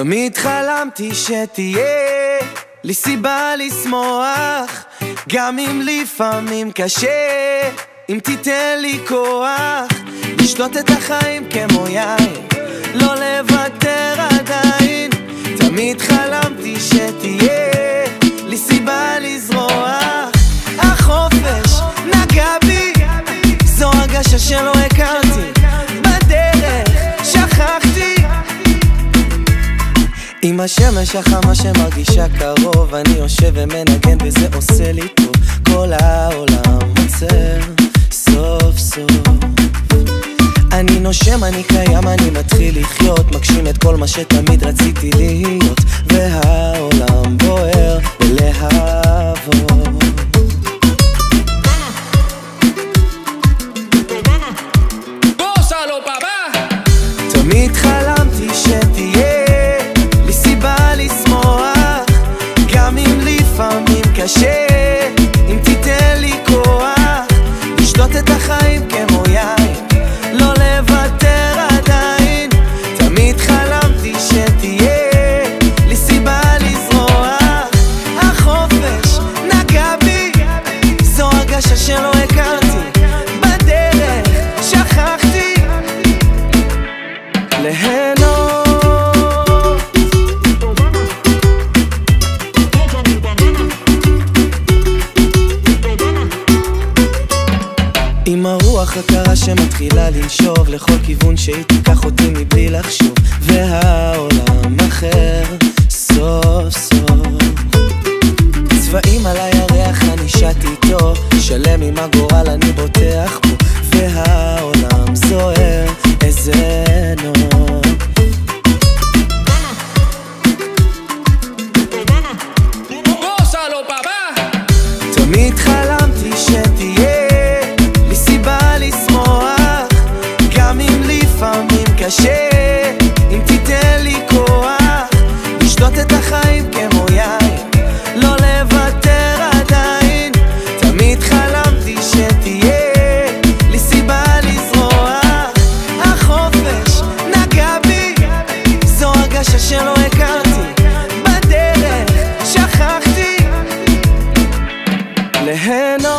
תמיד חלמתי שתהיה לי סיבה לשמוח גם אם לפעמים קשה אם תיתן לי כוח לשתות את החיים כמו יין לא לוותר עדיין. תמיד חלמתי שתהיה עם השמש החמה שמרגישה קרוב אני יושב ומנגן וזה עושה לי טוב. כל העולם עוצר סוף סוף. אני נושם, אני קיים, אני מתחיל לחיות. מגשים את כל מה שתמיד רציתי להיות והעולם בוער קשה. אם תיתן לי כוח לשתות את החיים כמו עם הרוח הקרה שמתחילה לנשוב לכל כיוון שהיא תיקח אותי מבלי לחשוב. והעולם אחר סוף סוף. צבעים על הירח אני שט איתו. שלם עם הגורל אני בוטח בו לפעמים קשה. אם תיתן לי כוח לשתות את החיים כמו יין לא לוותר עדיין. תמיד חלמתי שתהיה לי סיבה לזרוח. החופש נגע בי. זו הרגשה שלא הכרתי בדרך שכחתי. להנות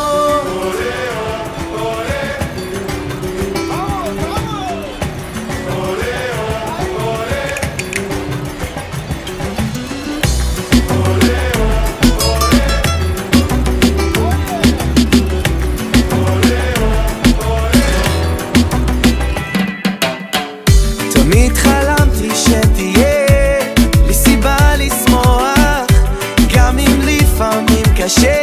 cachet